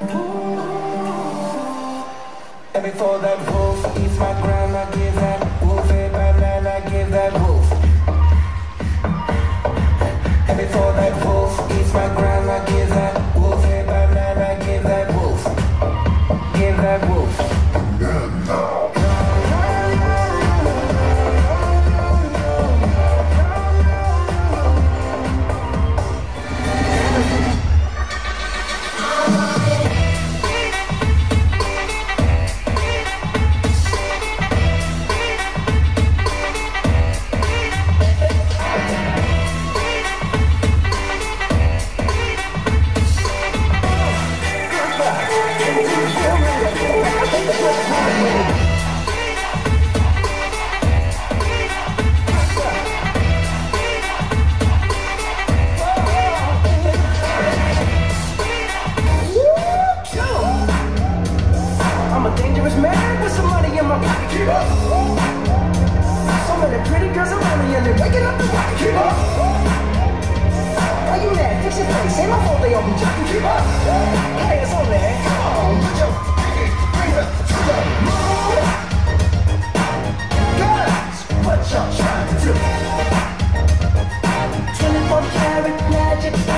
And before that wolf eats my grandma, give that was mad with some money in my pocket. Keep up. So many pretty girls around me and they're waking up the rocket. Keep up. Why you mad? Fix your face. Ain't my fault they all be joking. Keep up. Hands on that. Come on, put your pinky finger to the moon. Girls, what y'all trying to do? 24 karat magic.